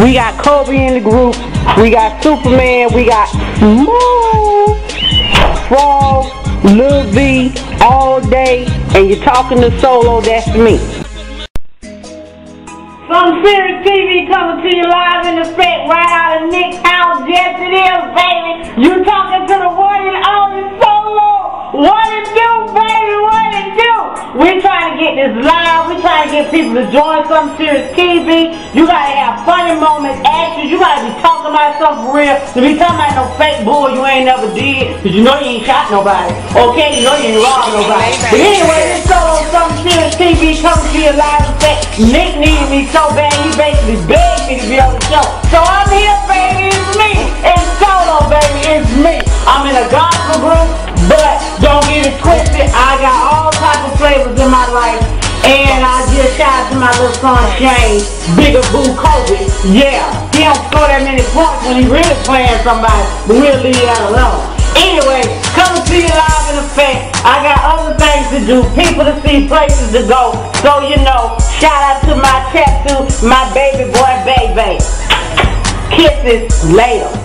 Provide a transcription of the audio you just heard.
We got Kobe in the group. We got Superman. We got Moo, Frog, Lil V, all day. And you're talking to Solo, that's me. Something Serious TV coming to you live in effect right out of Nick's house. Yes, it is, baby. You talking to the trying to get this live. We're trying to get people to join Something Serious TV. You gotta have funny moments, actions. You gotta be talking about something real. To be talking about no fake bull you ain't never did. Cause you know you ain't shot nobody. Okay, you know you ain't robbed nobody. But anyway, this Solo Something Serious TV coming to you live effect. Nick needed me so bad, he basically begged me to be on the show. So I'm here, baby. It's me. It's Solo, baby. It's me. I'm in a gospel group, but don't get it twisted. I got all types of flavors in my life. To my little son Shane, Bigger Boo Kobe. Yeah, he don't score that many points when he really playing somebody, but we'll leave that alone. Anyway, coming to you live in effect. I got other things to do, people to see, places to go. So you know, shout out to my tattoo, my baby boy baby. Kisses later.